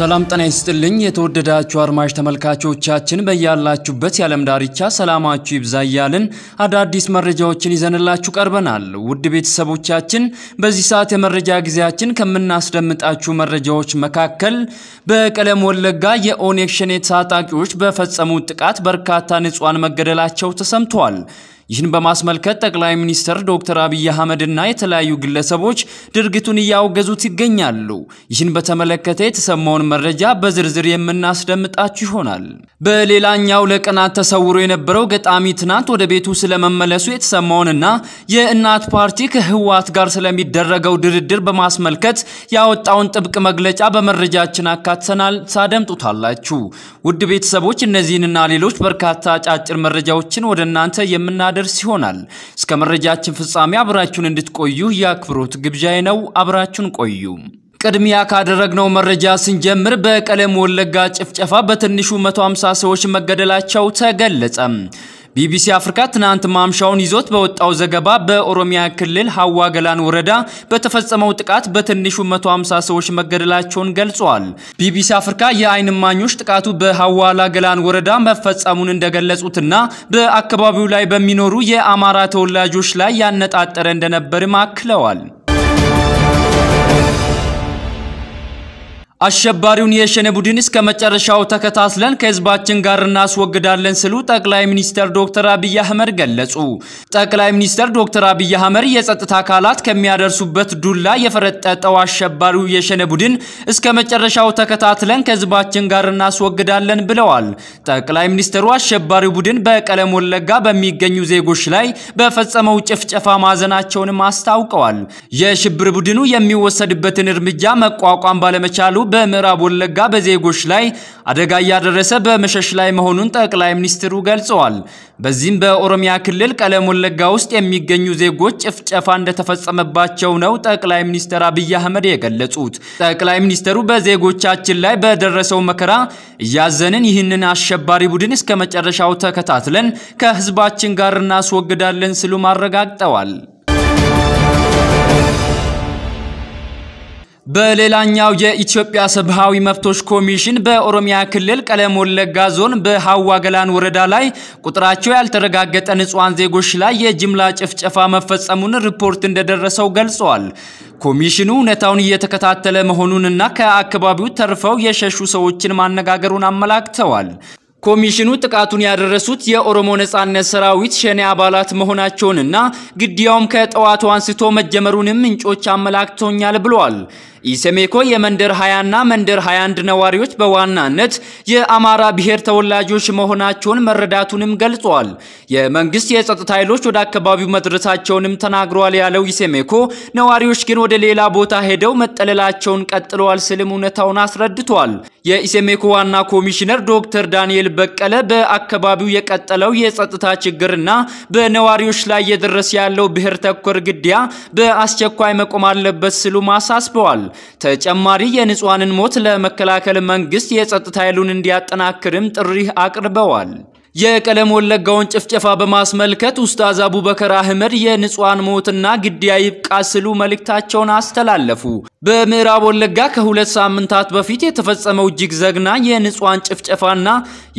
ሰላም ጤና ይስጥልኝ። የተወደዳችሁ አድማጭ ተመልካቾቻችን በያላችሁበት የዓለም ዳርቻ ሰላማችሁ ይብዛ እያልን አዳዲስ መረጃዎችን ይዘንላችሁ ቀርበናል። ውድ ቤተሰቦቻችን በዚህ ሰዓት የመረጃ ጊዜያችን ከምናስደምጣችሁ መረጃዎች መካከል በቀለም ወለጋ የኦነግ ሸኔ ታጣቂዎች በፈጸሙት ጥቃት በርካታ ንጹሃን መገደላቸው ተሰምቷል። ይህን በማስመልከት ጠቅላይ ሚኒስትር ዶክተር አብይ አህመድ እና የተለያዩ ግለሰቦች ድርጊቱን እያወገዙት ይገኛሉ። ይህን በተመለከተ የተሰማውን መረጃ በዝርዝር የምናስደምጣችሁ ይሆናል። በሌላኛው ለቀናት ተሰውሮ የነበረው ገጣሚ ትናንት ወደ ቤቱ ስለመመለሱ የተሰማውንና የእናት ፓርቲ ከህወሓት ጋር ስለሚደረገው ድርድር በማስመልከት ያወጣውን ጥብቅ መግለጫ በመረጃችን አካተናል። ታደምጡታላችሁ። ውድ ቤተሰቦች እነዚህንና ሌሎች በርካታ አጫጭር መረጃዎችን ወደ እናንተ የምናደ ደርስ ይሆናል። እስከ መረጃችን ፍጻሜ አብራችሁን እንድትቆዩ የአክብሮት ግብዣዬ ነው። አብራችሁን ቆዩ። ቅድሚያ ካደረግነው መረጃ ስንጀምር በቀለም ወለጋ ጭፍጨፋ በትንሹ 150 ሰዎች መገደላቸው ተገለጸ። ቢቢሲ አፍሪካ ትናንት ማምሻውን ይዞት በወጣው ዘገባ በኦሮሚያ ክልል ሀዋ ገላን ወረዳ በተፈጸመው ጥቃት በትንሹ 150 ሰዎች መገደላቸውን ገልጿል። ቢቢሲ አፍሪካ የዓይን እማኞች ጥቃቱ በሀዋላ ገላን ወረዳ መፈጸሙን እንደገለጹትና በአካባቢው ላይ በሚኖሩ የአማራ ተወላጆች ላይ ያነጣጠረ እንደነበርም አክለዋል። አሸባሪውን የሸኔ ቡድን እስከ መጨረሻው ተከታትለን ከህዝባችን ጋር እናስወግዳለን ሲሉ ጠቅላይ ሚኒስትር ዶክተር አብይ አህመድ ገለጹ። ጠቅላይ ሚኒስትር ዶክተር አብይ አህመድ የጸጥታ አካላት ከሚያደርሱበት ዱላ የፈረጠጠው አሸባሪው የሸኔ ቡድን እስከ መጨረሻው ተከታትለን ከህዝባችን ጋር እናስወግዳለን ብለዋል። ጠቅላይ ሚኒስትሩ አሸባሪው ቡድን በቀለም ወለጋ በሚገኙ ዜጎች ላይ በፈጸመው ጭፍጨፋ ማዘናቸውንም አስታውቀዋል። የሽብር ቡድኑ የሚወሰድበትን እርምጃ መቋቋም ባለመቻሉ በምዕራብ ወለጋ በዜጎች ላይ አደጋ እያደረሰ በመሸሽ ላይ መሆኑን ጠቅላይ ሚኒስትሩ ገልጸዋል። በዚህም በኦሮሚያ ክልል ቀለም ወለጋ ውስጥ የሚገኙ ዜጎች ጭፍጨፋ እንደተፈጸመባቸው ነው ጠቅላይ ሚኒስትር አብይ አህመድ የገለጹት። ጠቅላይ ሚኒስትሩ በዜጎቻችን ላይ በደረሰው መከራ እያዘንን ይህንን አሸባሪ ቡድን እስከ መጨረሻው ተከታትለን ከህዝባችን ጋር እናስወግዳለን ሲሉም አረጋግጠዋል። በሌላኛው የኢትዮጵያ ሰብአዊ መብቶች ኮሚሽን በኦሮሚያ ክልል ቀለም ወለጋ ዞን በሀዋ ገላን ወረዳ ላይ ቁጥራቸው ያልተረጋገጠ ንጹሃን ዜጎች ላይ የጅምላ ጭፍጨፋ መፈጸሙን ሪፖርት እንደደረሰው ገልጿል። ኮሚሽኑ እውነታውን እየተከታተለ መሆኑንና ከአካባቢው ተርፈው የሸሹ ሰዎችን ማነጋገሩን አመላክተዋል። ኮሚሽኑ ጥቃቱን ያደረሱት የኦሮሞ ነጻነት ሰራዊት ሸኔ አባላት መሆናቸውንና ግድያውም ከጠዋቱ አንስቶ መጀመሩንም ምንጮች አመላክተውኛል ብለዋል። ኢሰሜኮ የመንደር 20 እና መንደር 21 ነዋሪዎች በዋናነት የአማራ ብሔር ተወላጆች መሆናቸውን መረዳቱንም ገልጿል። የመንግስት የጸጥታ ኃይሎች ወደ አካባቢው መድረሳቸውንም ተናግረዋል ያለው ኢሰሜኮ ነዋሪዎች ግን ወደ ሌላ ቦታ ሄደው መጠለላቸውን ቀጥለዋል ስልም እውነታውን አስረድቷል። የኢሰሜኮ ዋና ኮሚሽነር ዶክተር ዳንኤል በቀለ በአካባቢው የቀጠለው የጸጥታ ችግርና በነዋሪዎች ላይ እየደረሰ ያለው ብሔር ተኮር ግድያ በአስቸኳይ መቆም አለበት ሲሉ አሳስበዋል። ተጨማሪ የንጹሃንን ሞት ለመከላከል መንግስት የጸጥታ ኃይሉን እንዲያጠናክርም ጥሪ አቅርበዋል። የቀለም ወለጋውን ጭፍጨፋ በማስመልከት ኡስታዝ አቡበከር አህመድ የንጹሃን ሞትና ግድያ ይብቃ ሲሉ መልእክታቸውን አስተላለፉ። በምዕራብ ወለጋ ከሁለት ሳምንታት በፊት የተፈጸመው እጅግ ዘግናኝ የንጹሃን ጭፍጨፋና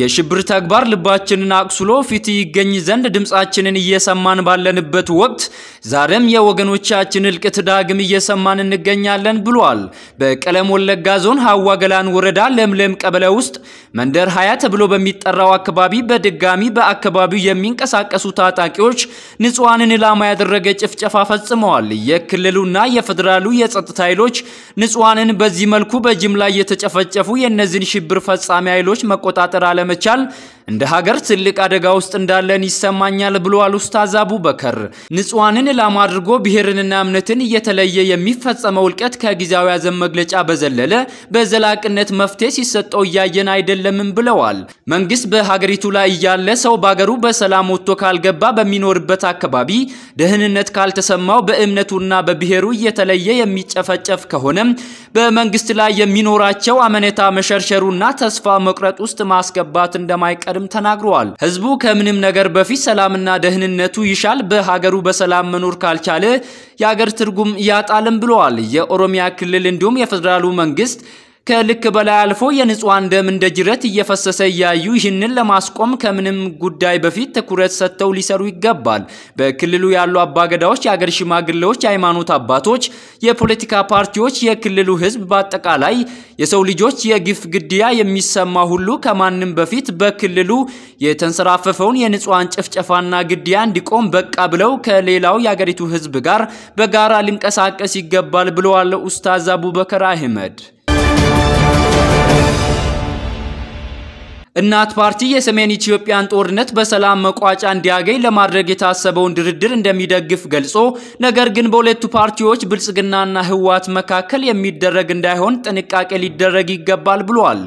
የሽብር ተግባር ልባችንን አቁስሎ ፊት ይገኝ ዘንድ ድምፃችንን እየሰማን ባለንበት ወቅት ዛሬም የወገኖቻችን እልቅት ዳግም እየሰማን እንገኛለን ብሏል። በቀለም ወለጋ ዞን ሀዋ ገላን ወረዳ ለምለም ቀበሌ ውስጥ መንደር ሀያ ተብሎ በሚጠራው አካባቢ በድጋሚ በአካባቢው የሚንቀሳቀሱ ታጣቂዎች ንጹሃንን ኢላማ ያደረገ ጭፍጨፋ ፈጽመዋል። የክልሉና የፌዴራሉ የጸጥታ ኃይሎች ንጹሃንን በዚህ መልኩ በጅምላ እየተጨፈጨፉ የእነዚህን ሽብር ፈጻሚ ኃይሎች መቆጣጠር አለመቻል እንደ ሀገር ትልቅ አደጋ ውስጥ እንዳለን ይሰማኛል ብለዋል ኡስታዝ አቡበከር። ንጹሃንን ኢላማ አድርጎ ብሔርንና እምነትን እየተለየ የሚፈጸመው እልቀት ከጊዜያዊ ሐዘን መግለጫ በዘለለ በዘላቅነት መፍትሄ ሲሰጠው እያየን አይደለምም ብለዋል። መንግስት በሀገሪቱ ላይ እያለ ሰው በሀገሩ በሰላም ወጥቶ ካልገባ በሚኖርበት አካባቢ ደህንነት ካልተሰማው በእምነቱና በብሔሩ እየተለየ የሚጨፈጨፍ ከሆነም በመንግስት ላይ የሚኖራቸው አመኔታ መሸርሸሩና ተስፋ መቁረጥ ውስጥ ማስገባት እንደማይቀርም ተናግረዋል። ህዝቡ ከምንም ነገር በፊት ሰላምና ደህንነቱ ይሻል። በሀገሩ በሰላም መኖር ካልቻለ የሀገር ትርጉም ያጣልም ብለዋል። የኦሮሚያ ክልል እንዲሁም የፌዴራሉ መንግስት ከልክ በላይ አልፎ የንጹሐን ደም እንደ ጅረት እየፈሰሰ እያዩ ይህንን ለማስቆም ከምንም ጉዳይ በፊት ትኩረት ሰጥተው ሊሰሩ ይገባል። በክልሉ ያሉ አባገዳዎች፣ የአገር ሽማግሌዎች፣ የሃይማኖት አባቶች፣ የፖለቲካ ፓርቲዎች፣ የክልሉ ሕዝብ በአጠቃላይ የሰው ልጆች የግፍ ግድያ የሚሰማ ሁሉ ከማንም በፊት በክልሉ የተንሰራፈፈውን የንጹሐን ጭፍጨፋና ግድያ እንዲቆም በቃ ብለው ከሌላው የአገሪቱ ሕዝብ ጋር በጋራ ሊንቀሳቀስ ይገባል ብለዋል ኡስታዝ አቡበከር አህመድ። እናት ፓርቲ የሰሜን ኢትዮጵያን ጦርነት በሰላም መቋጫ እንዲያገኝ ለማድረግ የታሰበውን ድርድር እንደሚደግፍ ገልጾ ነገር ግን በሁለቱ ፓርቲዎች ብልጽግናና ህወሓት መካከል የሚደረግ እንዳይሆን ጥንቃቄ ሊደረግ ይገባል ብሏል።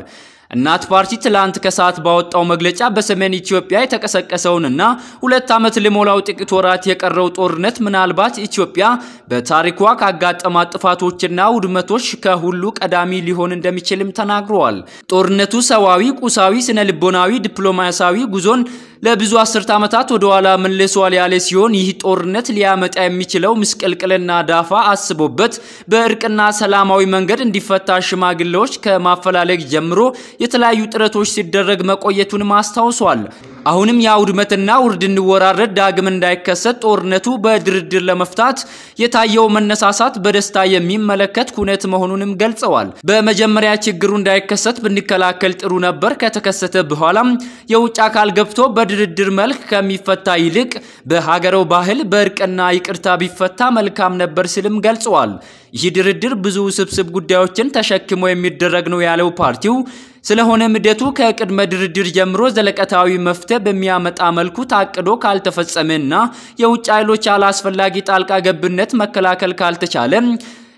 እናት ፓርቲ ትላንት ከሰዓት ባወጣው መግለጫ በሰሜን ኢትዮጵያ የተቀሰቀሰውንና ሁለት ዓመት ሊሞላው ጥቂት ወራት የቀረው ጦርነት ምናልባት ኢትዮጵያ በታሪኳ ካጋጠማት ጥፋቶችና ውድመቶች ከሁሉ ቀዳሚ ሊሆን እንደሚችልም ተናግረዋል። ጦርነቱ ሰዋዊ፣ ቁሳዊ፣ ስነ ልቦናዊ፣ ዲፕሎማሲያዊ ጉዞን ለብዙ አስርት ዓመታት ወደ ኋላ መልሷል ያለ ሲሆን ይህ ጦርነት ሊያመጣ የሚችለው ምስቅልቅልና ዳፋ አስቦበት በእርቅና ሰላማዊ መንገድ እንዲፈታ ሽማግሌዎች ከማፈላለግ ጀምሮ የተለያዩ ጥረቶች ሲደረግ መቆየቱንም አስታውሷል። አሁንም ያ ውድመትና ውርድ እንወራረድ ዳግም እንዳይከሰት ጦርነቱ በድርድር ለመፍታት የታየው መነሳሳት በደስታ የሚመለከት ኩነት መሆኑንም ገልጸዋል። በመጀመሪያ ችግሩ እንዳይከሰት ብንከላከል ጥሩ ነበር። ከተከሰተ በኋላም የውጭ አካል ገብቶ በድርድር መልክ ከሚፈታ ይልቅ በሀገረው ባህል በእርቅና ይቅርታ ቢፈታ መልካም ነበር ሲልም ገልጸዋል። ይህ ድርድር ብዙ ውስብስብ ጉዳዮችን ተሸክሞ የሚደረግ ነው ያለው ፓርቲው ስለሆነም ሂደቱ ከቅድመ ድርድር ጀምሮ ዘለቀታዊ መፍትሄ በሚያመጣ መልኩ ታቅዶ ካልተፈጸመና የውጭ ኃይሎች አላስፈላጊ ጣልቃ ገብነት መከላከል ካልተቻለ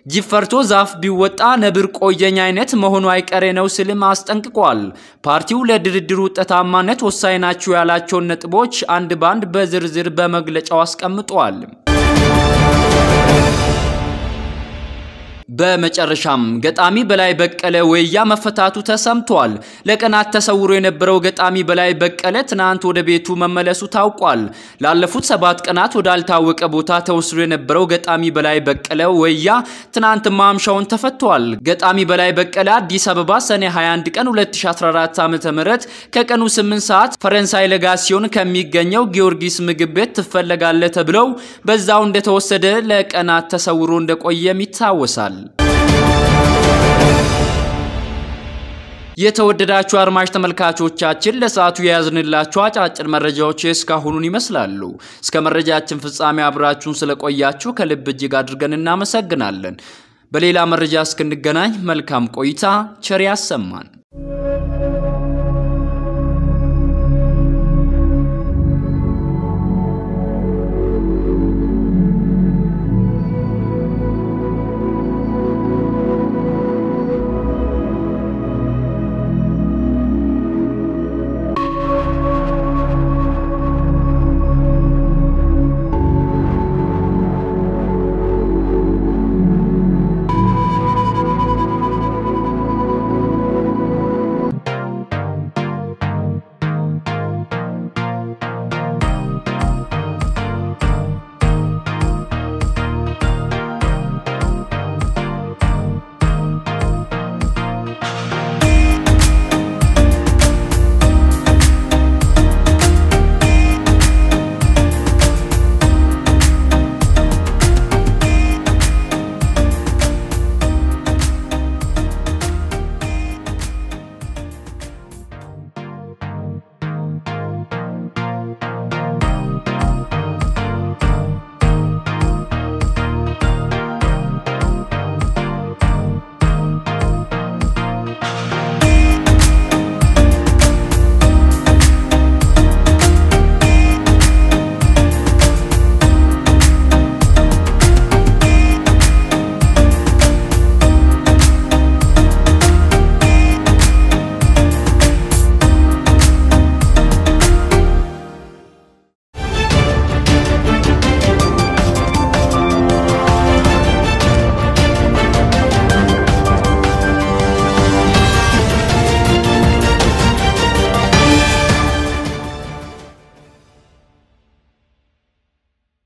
ጅብ ፈርቶ ዛፍ ቢወጣ ነብር ቆየኝ አይነት መሆኑ አይቀሬ ነው ስልም አስጠንቅቋል። ፓርቲው ለድርድሩ ውጤታማነት ወሳኝ ናቸው ያላቸውን ነጥቦች አንድ ባንድ በዝርዝር በመግለጫው አስቀምጧል። በመጨረሻም ገጣሚ በላይ በቀለ ወያ መፈታቱ ተሰምቷል። ለቀናት ተሰውሮ የነበረው ገጣሚ በላይ በቀለ ትናንት ወደ ቤቱ መመለሱ ታውቋል። ላለፉት ሰባት ቀናት ወዳልታወቀ ቦታ ተወስዶ የነበረው ገጣሚ በላይ በቀለ ወያ ትናንት ማምሻውን ተፈቷል። ገጣሚ በላይ በቀለ አዲስ አበባ ሰኔ 21 ቀን 2014 ዓ.ም ከቀኑ 8 ሰዓት ፈረንሳይ ለጋሲዮን ከሚገኘው ጊዮርጊስ ምግብ ቤት ትፈለጋለህ ተብለው በዛው እንደተወሰደ ለቀናት ተሰውሮ እንደቆየም ይታወሳል። የተወደዳችሁ አድማጭ ተመልካቾቻችን ለሰዓቱ የያዝንላችሁ አጫጭር መረጃዎች እስካሁኑን ይመስላሉ። እስከ መረጃችን ፍጻሜ አብራችሁን ስለቆያችሁ ከልብ እጅግ አድርገን እናመሰግናለን። በሌላ መረጃ እስክንገናኝ መልካም ቆይታ፣ ቸር ያሰማን።